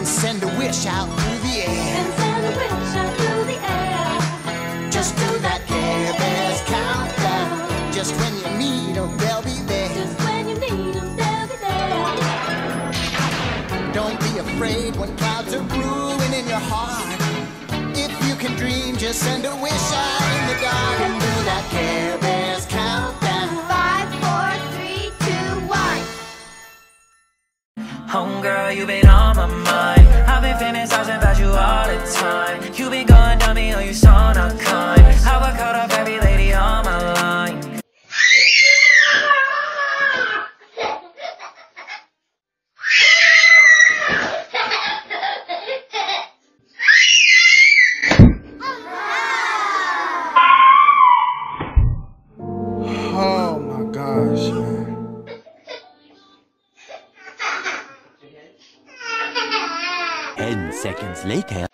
and send a wish out through the air. And send a wish out through the air. Just do that Care Bears countdown. Just when you need 'em, they'll be there. Just when you need 'em, they'll be there. Don't be afraid when clouds are brewing in your heart. If you can dream, just send a wish out in the dark and do that Care Homegirl, you been on my mind. I've been fantasizing about you all the time. You been going dummy, oh, you so not kind. How I cut off Ten seconds later.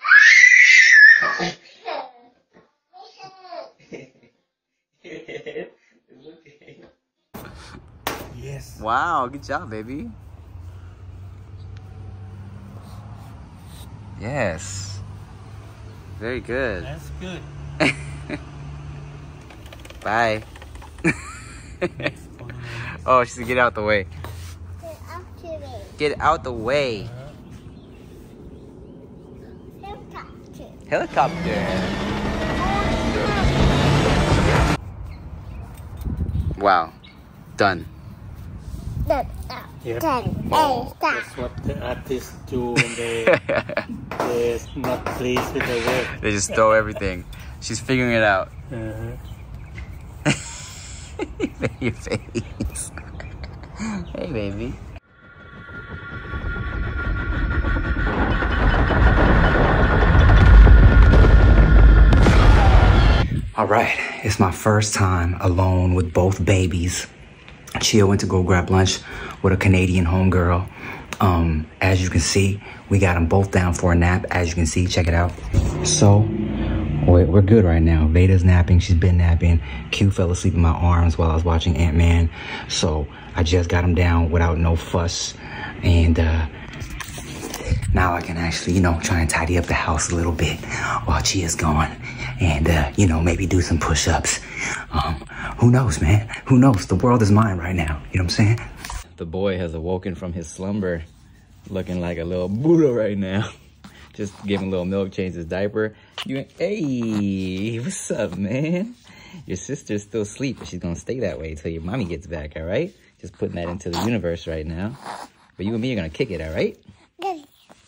Yes. Wow, good job, baby. Yes. Very good. That's good. Bye. oh, she said get out the way. Get out the way. Helicopter. Wow. Done. Yep. Oh. That's what the artists do when they they're not pleased with the work. They just throw everything. She's figuring it out. Uh-huh. Your face. hey, baby. All right, it's my first time alone with both babies. Chia went to go grab lunch with a Canadian homegirl. Um, as you can see, we got them both down for a nap. As you can see, check it out. So, we're, good right now. Veyda's napping. She's been napping. Q fell asleep in my arms while I was watching Ant-Man. So, I just got him down without no fuss. And, uh, now I can actually, you know, try and tidy up the house a little bit while Chia's gone. And, uh, you know, maybe do some push-ups. Um, who knows, man? Who knows? The world is mine right now. You know what I'm saying? The boy has awoken from his slumber looking like a little Buddha right now. Just giving a little milk, change his diaper. You, hey, what's up, man? Your sister's still asleep, but she's gonna stay that way until your mommy gets back, all right? Just putting that into the universe right now. But you and me are gonna kick it, all right?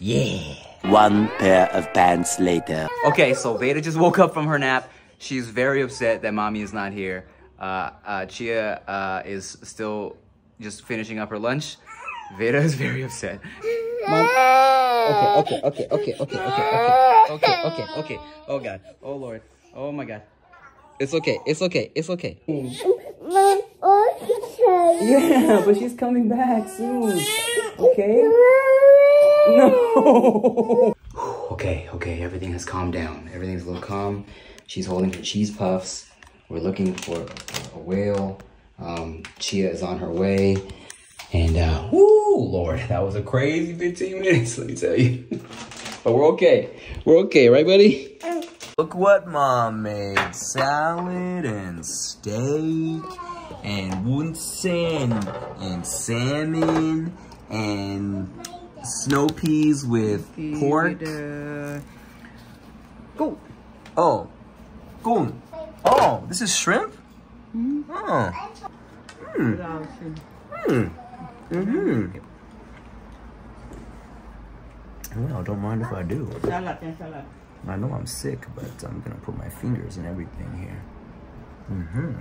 Yeah. One pair of pants later. Okay, so Veyda just woke up from her nap. She's very upset that mommy is not here. Uh, uh, Chia uh, is still just finishing up her lunch. Veyda is very upset. Mom. Okay, okay, okay, okay, okay, okay, okay, okay, okay, okay. Oh God. Oh Lord. Oh my God. It's okay. It's okay. It's okay. Yeah, but she's coming back soon. Okay. No. okay, okay, everything has calmed down. Everything's a little calm. She's holding her cheese puffs. We're looking for a, whale. Um, Chia is on her way. And, uh, Lord, that was a crazy 15 minutes, let me tell you. but we're okay. We're okay, right, buddy? Look what mom made. Salad and steak and wunsen and salmon and snow peas with pork. Go. Oh. Gung. Oh, this is shrimp? Oh. Hmm. Hmm. Mm-hmm. Well, don't mind if I do. I know I'm sick, but I'm gonna put my fingers in everything here. Mm-hmm.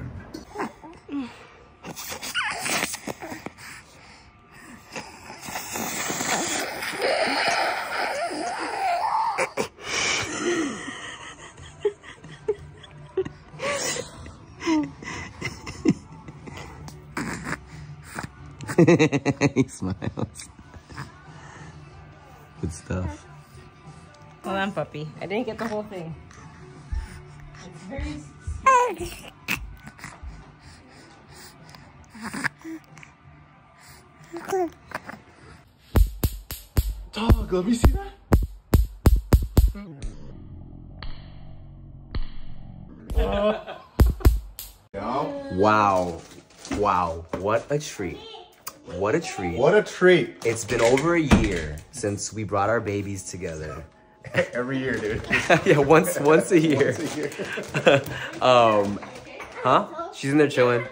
he smiles. Good stuff. Oh, Hold on, puppy. I didn't get the whole thing. Dog, let me see that. Wow. Wow. What a treat. What a treat. What a treat. It's been over a year since we brought our babies together. Every year, dude. yeah, once once a year. Once a year. um, huh? She's in there chilling.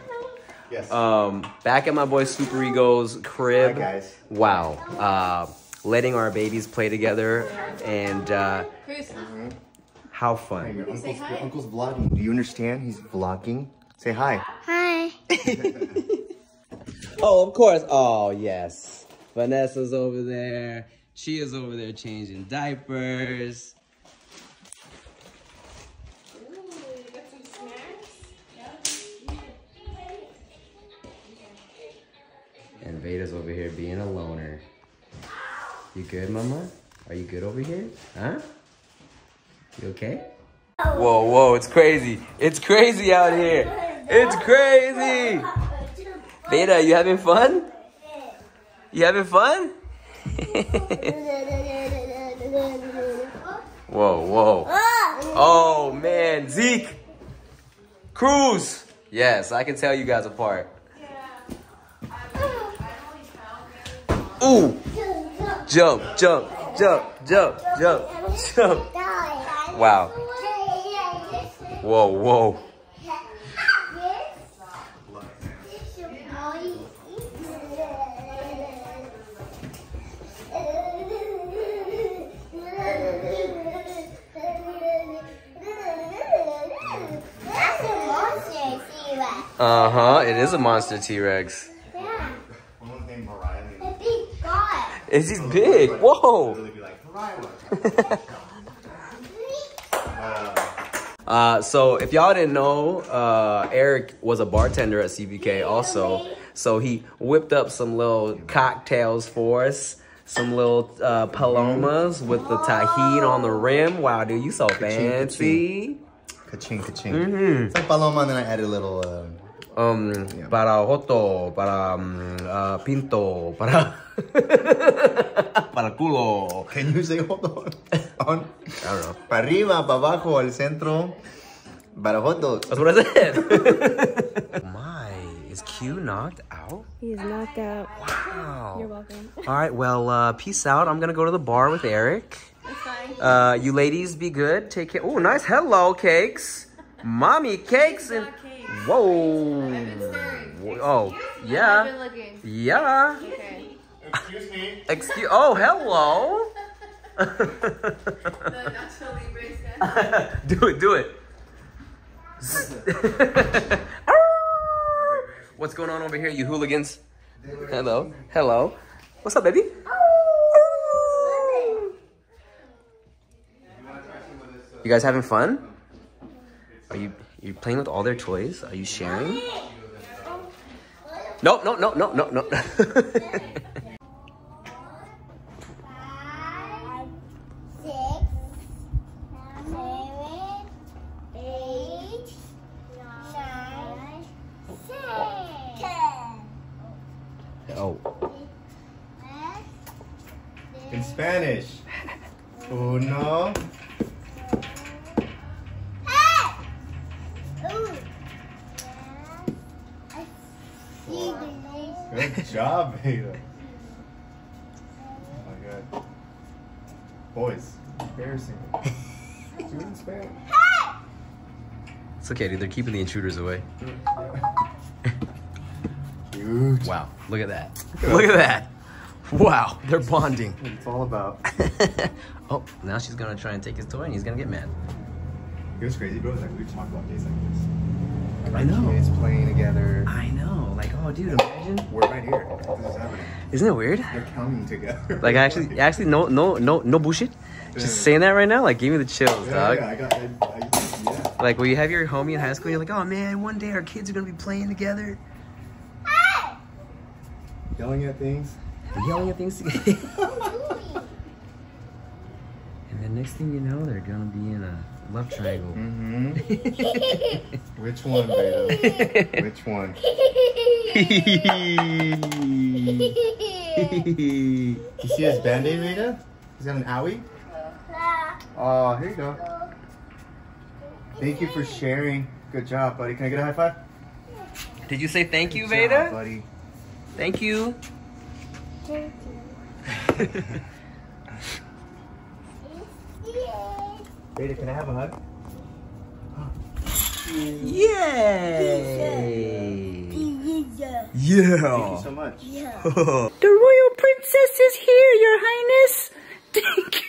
Yes. Um, back at my boy Supereeego's crib. Hi, guys. Wow. Uh, letting our babies play together and uh, how Hey, fun. your uncle's, your uncle's vlogging. Do you understand? He's vlogging. Say hi. Hi. Oh, of course. Oh, yes. Vanessa's over there. Chia's over there changing diapers. And Veyda's over here being a loner. You good, Mama? Are you good over here? Huh? You okay? Whoa, whoa, it's crazy. It's crazy out here. It's crazy. Veyda, you having fun? You having fun? whoa, whoa. Oh man, Zeke. Cruz. Yes, I can tell you guys apart. Ooh. Jump, jump, jump, jump, jump, jump. Wow. Whoa, whoa. Uh huh. It is a monster T Rex. Yeah, Someone's named Mariah. a big guy. Is he big? Whoa. Literally be like, Mariah. Uh, so if y'all didn't know, uh, Eric was a bartender at CBK also. So he whipped up some little cocktails for us. Some little uh, palomas with the tajin on the rim. Wow, dude, you so fancy. Ka-ching, ka-ching. Mhm. It's like Paloma, and then I added a little. Uh, Um, para joto, para um, uh, pinto, para para culo. can you say hold on? on? I don't know. Pa arriba, para abajo, al centro. Para jotos. That's what I said. My, is Q knocked out? He's knocked out. Wow. You're welcome. All right, well, uh, peace out. I'm gonna go to the bar with Eric. Uh, you ladies be good. Take care. Oh, nice. Hello, cakes. Mommy cakes and whoa. Oh, yeah. looking. Yeah. Okay. Excuse me. Excuse. Oh, hello. do it. Do it. What's going on over here, you hooligans? Hello. Hello. What's up, baby? You guys having fun? Are you you playing with all their toys? Are you sharing? No, no, no, no, no, no. Five, six, seven, eight, nine, ten. oh. In Spanish. Uno. Good job, Beta. Oh my god. Boys, embarrassing. Do it in It's okay, dude. They're keeping the intruders away. Huge. Wow. Look at that. Look at that. Wow. They're bonding. What it's all about. oh, now she's gonna try and take his toy and he's gonna get mad. It was crazy, bro. Like we talk about days like this. I know. Kids playing together. I know. Like, oh, dude, imagine. We're right here. This is happening. Isn't it weird? They're coming together. Like, actually, actually, no, no, no, no bullshit. Just saying that right now, like, give me the chills, yeah, dog. yeah, I got. I, I, yeah. Like, when you have your homie in high school, you're like, oh man, one day our kids are gonna be playing together, Yelling at things. yelling at things together. and then next thing you know, they're gonna be in a love triangle. Mm-hmm. Which one, Beta? Which one? You see his band-aid, Veyda? He's got an owie? Oh, here you go. Thank you for sharing. Good job, buddy. Can I get a high five? Did you say thank you, Veyda? job, buddy. Thank you. Veyda, can I have a hug? Yay! Yeah. Thank Yeah. you so much. the royal princess is here, your highness.